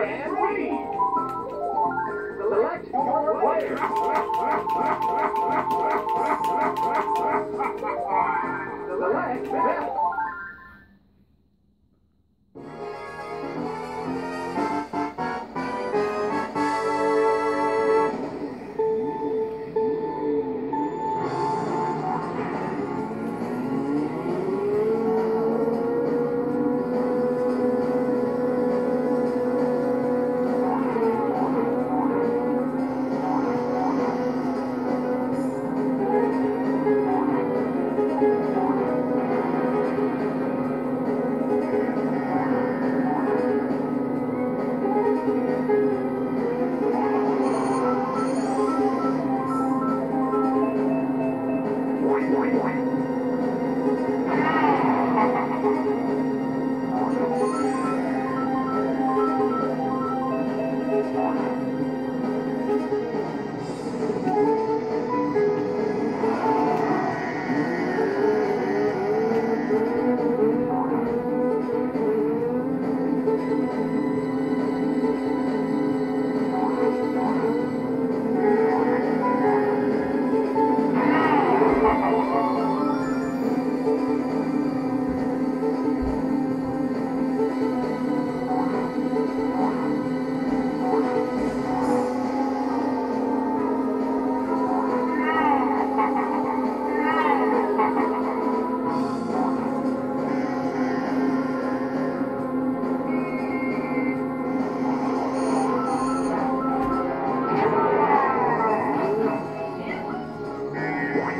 and ready. Select your player. Select best.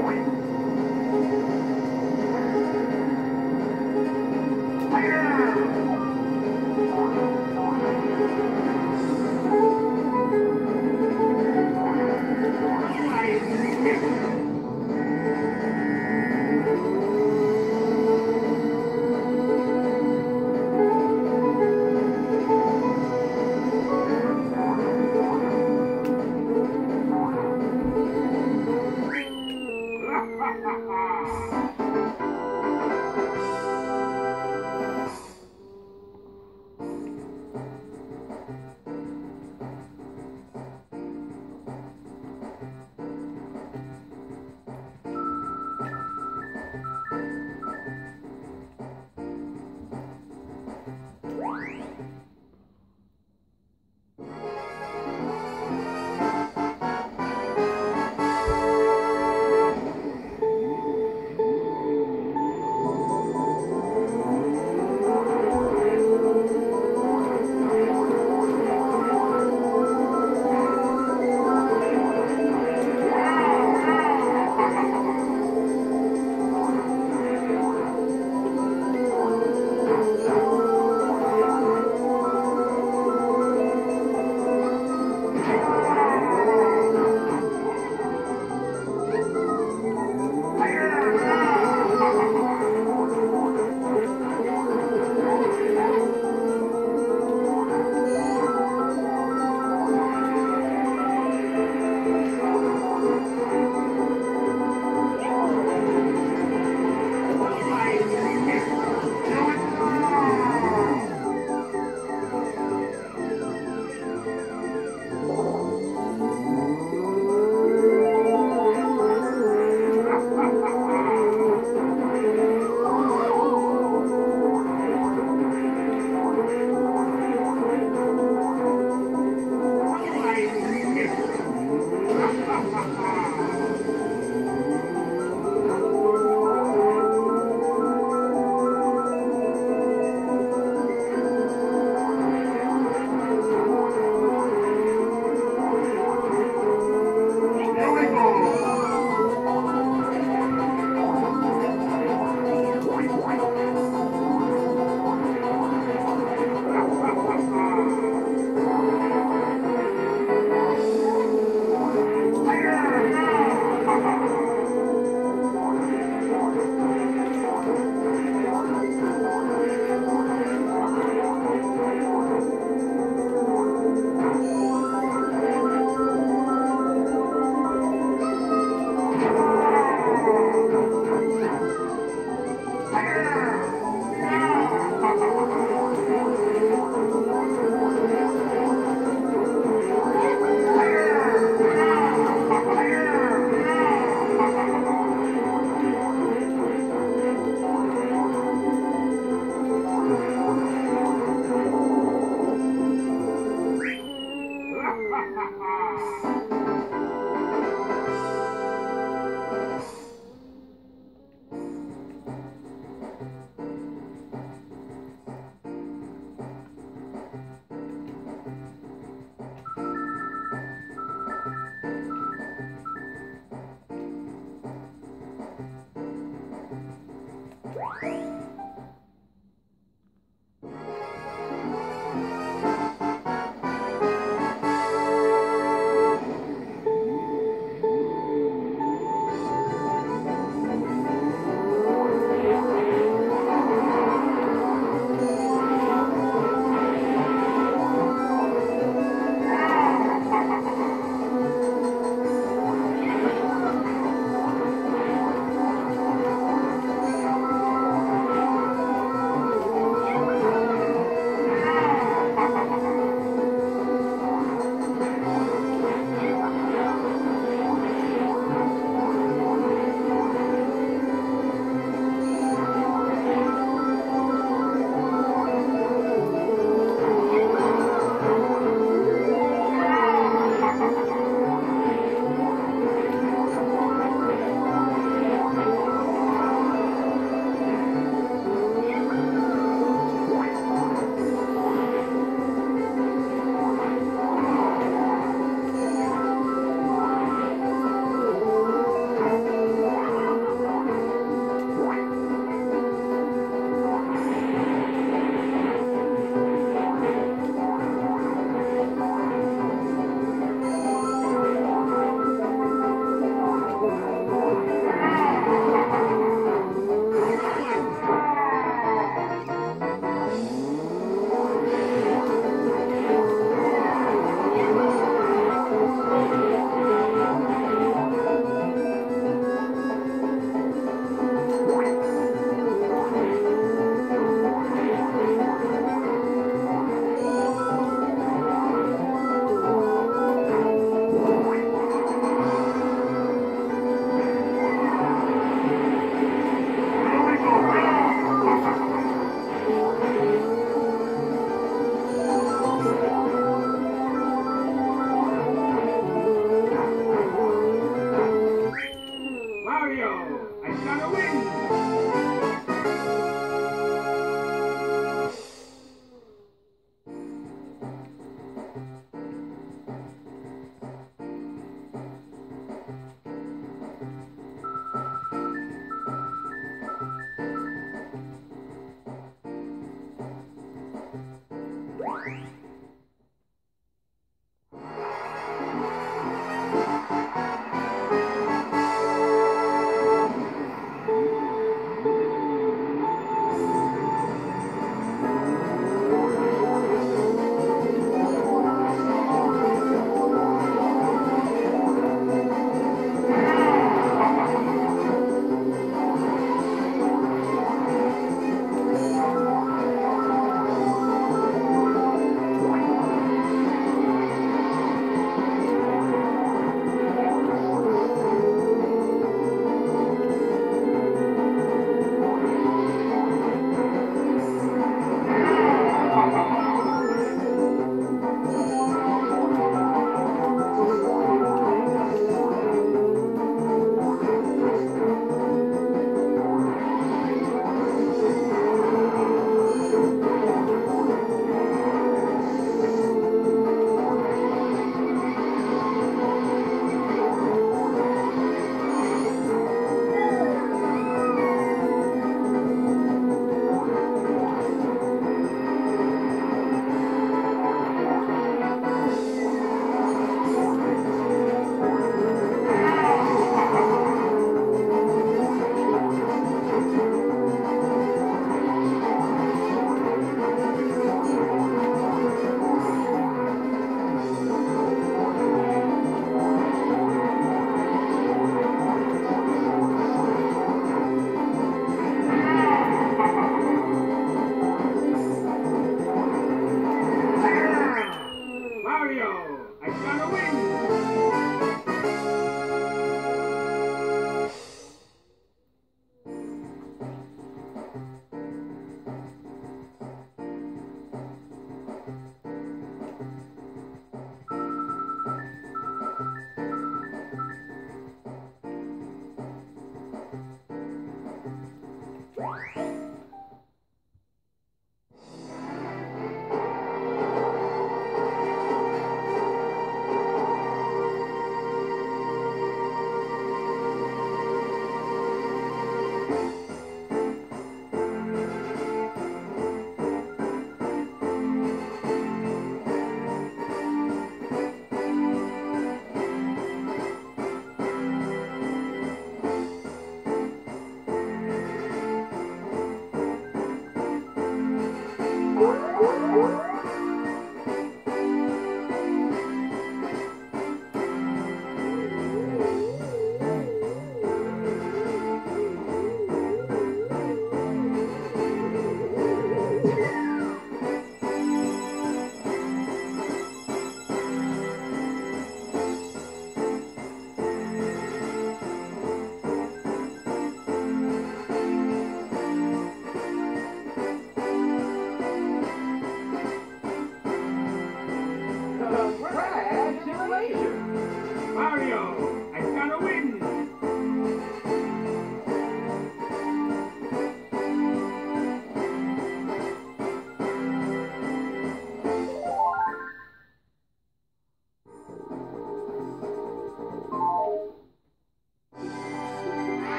point. I'm gonna win.